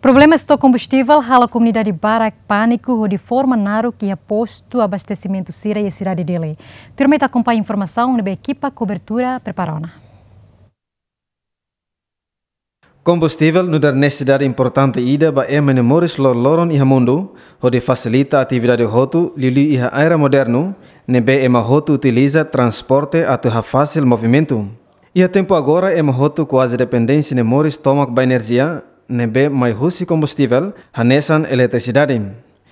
Problema estoque combustível hala a comunidade Barak pânico de forma naro que é posto abastecimento Sira e a cidade dele. Turma acompanha a informação na equipa cobertura preparona. Combustível não dar necessidade importante ida ba e menemores lor loron iha mundo, onde facilita a atividade roto, lili iha era moderno, nebe ema roto utiliza transporte até fácil movimento. Iha tempo agora ema roto quase dependência nemores tomak ba energia, nebe mai husi combustível, hanesan eletricidade.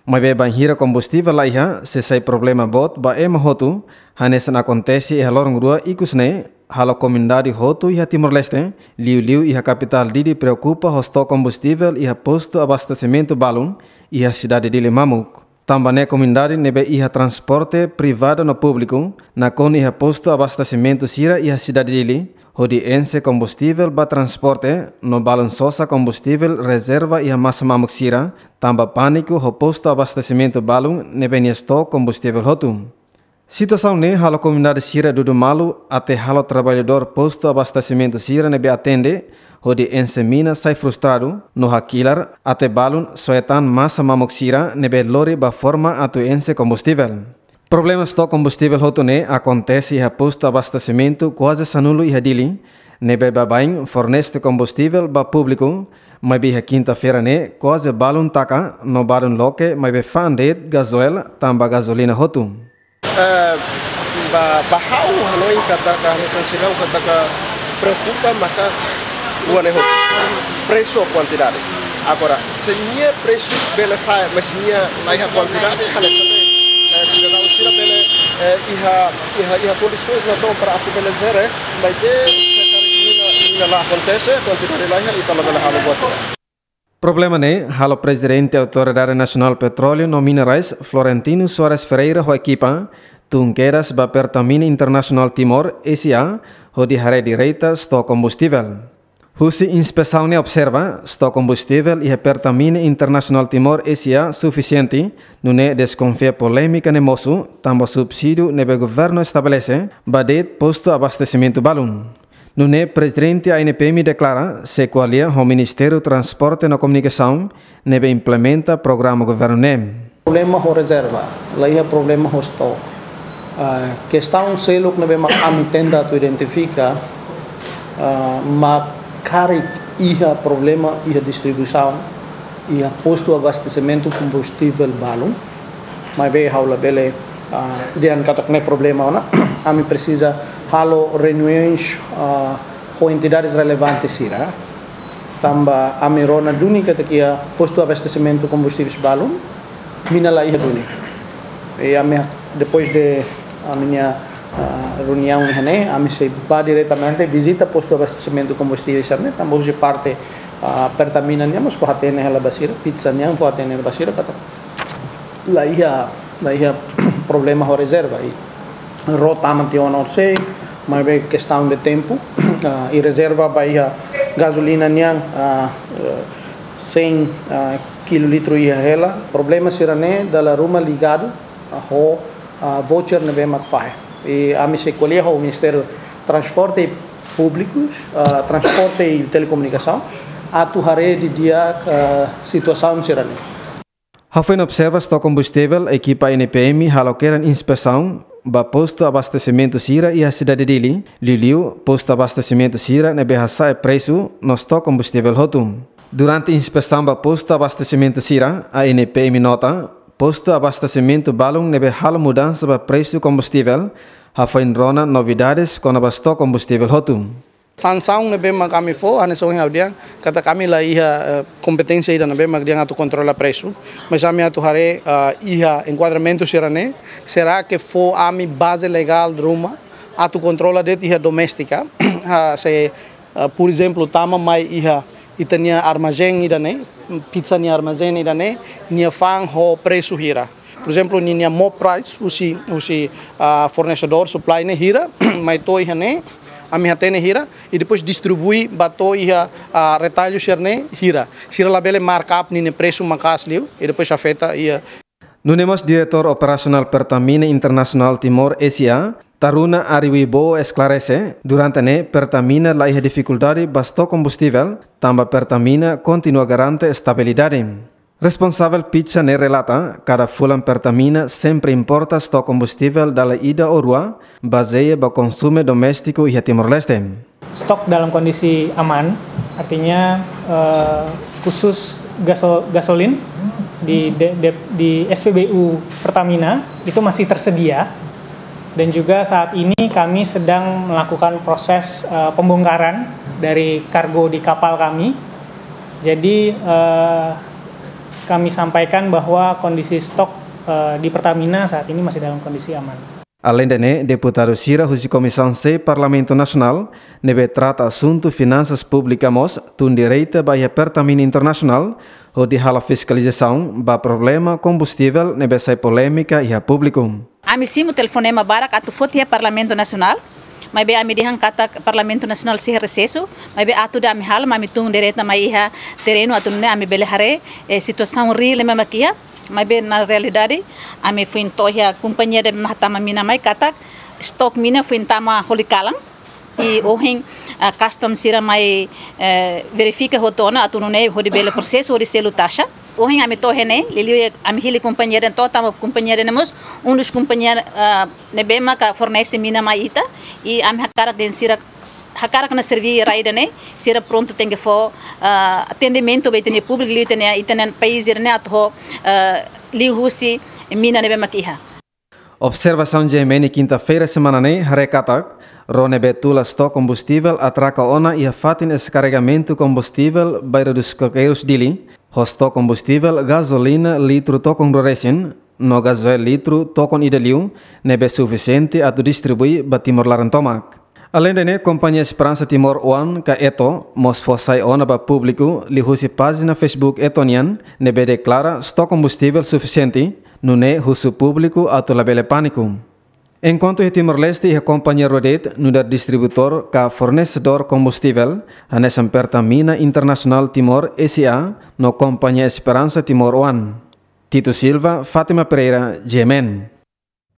Mai be banhira combustível lá iha, se sai problema bot ba ema roto, hanesan acontece iha lorong rua ikusne, hala comunidade Roto e Timor-Leste, Liu Liu e a capital Didi preocupa hosto combustível e a posto abastecimento balão e a cidade de Limamuk. Também a comunidade nebe e a transporte privado no público, na con e a posto abastecimento Sira e a cidade de onde ense combustível ba transporte, no balão sosa combustível reserva e a massa mamuk Sira, tamba pânico ho posto abastecimento balão nebe niesto combustível hotum. Situação ne halo comunidade Sira do Malu até halo trabalhador posto abastecimento Sira nebe atende onde ensemina sai frustrado no hakilar até balun soetan massa mamok Sira nebe lori ba forma atu ense combustível. Problema sto combustível hotone acontece e posto abastecimento quase sanulo e hadili nebe babain fornece combustível ba público mas bem quinta-feira ne quase balun taka no balun loke mas be fandet gasoil tamba gasolina hotum. bahau hanoi kata ka hanesan silau kata ka preocupa maka uane ho preço quantidade agora se minha preço bela sai mas minha laiha quantidade hanesan cidadão sila bela iha iha iha condições na dom para zere mas de se lá acontece quantidade laiha e tala bela halo buat Problema ne, halo presidente Autoridade Nacional Petróleo no Minerais, Florentino Soares Ferreira, ho equipa, tunqueras ba Pertamina Internacional Timor, SA, ho di hare direita sto combustível. Husi inspeção observa, sto combustível e Pertamina Internacional Timor, SA, suficiente, no ne desconfia polêmica ne moço, tambo subsídio nebe governo estabelece, badet posto abastecimento balum. Ne presidente ANPM declara se qualia o Ministério Transporte e Comunicação nebe implementa programa governo NEM. Problema ho reserva, é problema ho stock. Uh, questão selo que nebe mak amitenda tu identifica, uh, ma care ia problema, ia distribuição, ia posto abastecimento combustível balão. Ah, Mas veio a aula bele, uh, de anca não é problema, né? A mim precisa halo reuniões uh, ah, com entidades relevantes, sira. Tamba a mirona dunica que ia posto abastecimento combustíveis balum, mina lá ia dunica. E a minha, depois de a minha uh, reunião né a mim se vai diretamente visita posto abastecimento combustíveis né? Tamba hoje parte uh, pertamina niamos ko hatene hala basira pizza niam fo hatene basira kata lá ia lá ia problema ho reserva e rota mantiona sei mas é questão de tempo uh, e reserva para a gasolina niang uh, uh, 100 uh, kilolitro ia ela. Problema será né da ruma ligado a ho uh, voucher ne bem fai e a se colher o ministério transporte públicos uh, transporte e telecomunicação. A tu de dia uh, situação né Hafin observa sto combustível, equipa NPM haloqueran inspeção ba posto abastecimento Sira e a cidade dele, Liliu, posto abastecimento Sira nebe hasa preço no stock combustível Hotum. Durante a inspeção ba posto abastecimento Sira, a NPM nota, posto abastecimento Balung nebe hal mudança ba preço combustível, hafain rona novidades com a stock combustível Hotum. Sansang nebe mag kami fo, ane so dia, kata kami la iha kompetensya ida nebe mag dia ngatu kontrola preço, mas ami atu hare iha enquadramento serane, será que for ami base legal de ruma, atu controla de iha doméstica, se por exemplo tama mai iha itania armazém ida ne, pizza ni armazém ida ne, nia fang ho preço hira. Por exemplo, nia mo price, usi usi fornecedor supply ne hira, mai to iha ne, ami hatene hira e depois distribui bato ia a retalho cherne hira sira labele markup ni preço makas liu e depois afeta ia Nunemos diretor operasional Pertamina Internacional Timor Asia, Taruna Ariwibo esclarece, durante ne Pertamina la dificuldade bastou combustível, tamba Pertamina continua garante estabilidade. Responsável Pizza ne relata, cada fulan Pertamina sempre importa sto combustível dalla ida o rua, baseia ba consumo doméstico e Timor-Leste. Stok dalam kondisi aman, artinya uh, khusus gasol, gasolin di, de, de, di SPBU Pertamina itu masih tersedia dan juga saat ini kami sedang melakukan proses uh, pembongkaran dari kargo di kapal kami. Jadi uh, kami sampaikan bahwa kondisi stok uh, di Pertamina saat ini masih dalam kondisi aman. Além de ne, deputado Husi Comissão C Parlamento Nacional, nebe trata assunto finanças públicas tun direita bahia Pertamina Internacional, o de hala fiscalização, ba problema combustível nebe sai polêmica e a. Ami simu telefonema barak atu fotia Parlamento Nacional, mai be ami dihan kata Parlamento Nasional si recesso, mai be atu da ami hal, mami tung direta mai iha terreno atu ne ami bele hare, e situação real me makia, mai be na realidade, ami fuin tohia companhia de mahatama mina mai katak, stok mina fuin tama holikalang, e ohing uh, custom sira mai uh, verifica hotona atu ne hodi bele processo hodi selu taxa ohing ami to hene lili ami hili companheira to tamo companheira nemos um dos companheiros uh, nebema ka fornece mina mai ita. E ami hakara den sira hakara kana servi raida sira pronto que for uh, atendimento be tene público li tene itene país ne ato uh, li husi mina nebema kiha Observação de Emeni quinta-feira semana ne harekatak Rone betula stok combustível atraca ona e fatin esse carregamento combustível bairro dos coqueiros dili. Hosto combustível gasolina litro tokon roresin, no gasoil litro tokon ideliu, nebe suficiente a distribuir batimor larantomak. Além de ne, Companhia Esperança Timor One, ka eto, mos fosai ona ba público, li husi página Facebook etonian, nebe declara stok combustível suficiente, no ne husu público atu labele pânico. Enquanto o Timor-Leste e a companhia Rodet, no da distribuidor ka fornecedor combustível, a nessa Mina Internacional Timor SA, no companhia Esperança Timor One. Tito Silva, Fátima Pereira, Jemen.